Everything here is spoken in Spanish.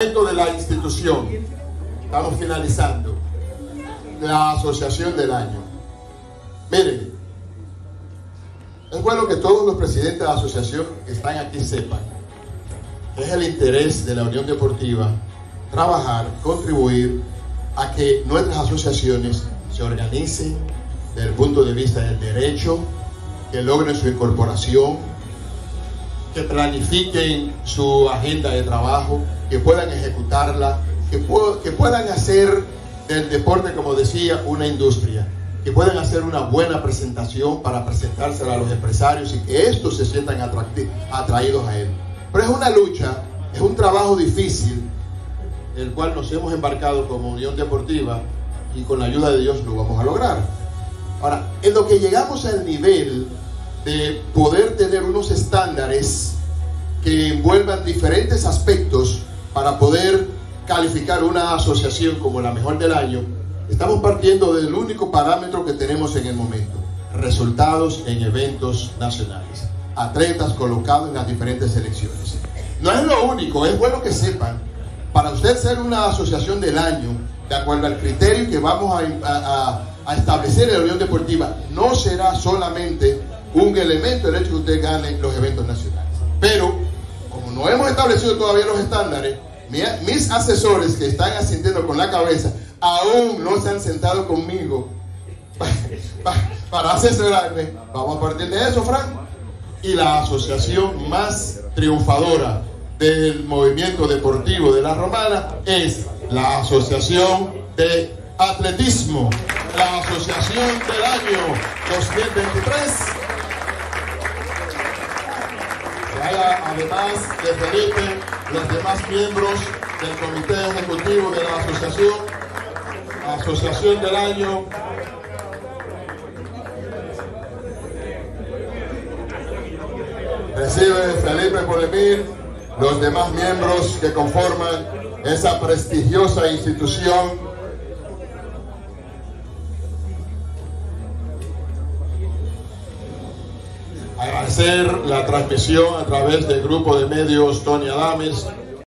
de la institución, estamos finalizando, la asociación del año. Miren, es bueno que todos los presidentes de la asociación que están aquí sepan que es el interés de la Unión Deportiva trabajar, contribuir a que nuestras asociaciones se organicen desde el punto de vista del derecho, que logren su incorporación, que planifiquen su agenda de trabajo, que puedan ejecutarla, que, puedan hacer del deporte, como decía, una industria, que puedan hacer una buena presentación para presentársela a los empresarios y que estos se sientan atraídos a él. Pero es una lucha, es un trabajo difícil, el cual nos hemos embarcado como Unión Deportiva y con la ayuda de Dios lo vamos a lograr. Ahora, en lo que llegamos al nivel de poder tener unos estándares que envuelvan diferentes aspectos para poder calificar una asociación como la mejor del año, estamos partiendo del único parámetro que tenemos en el momento, resultados en eventos nacionales, atletas colocados en las diferentes selecciones. No es lo único, es bueno que sepan, para usted ser una asociación del año, de acuerdo al criterio que vamos a, a establecer en la Unión Deportiva, no será solamente un elemento el hecho de que usted gane los eventos nacionales. Pero, como no hemos establecido todavía los estándares, mis asesores que están asistiendo con la cabeza aún no se han sentado conmigo para asesorarme. Vamos a partir de eso, Frank. Y la asociación más triunfadora del movimiento deportivo de la Romana es la Asociación de Atletismo, la Asociación del año 2023 además de Felipe, los demás miembros del Comité Ejecutivo de la Asociación, Asociación del Año. Recibe Felipe Polemir, los demás miembros que conforman esa prestigiosa institución agradecer la transmisión a través del grupo de medios Tony Adames,